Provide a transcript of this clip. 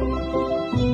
嗯。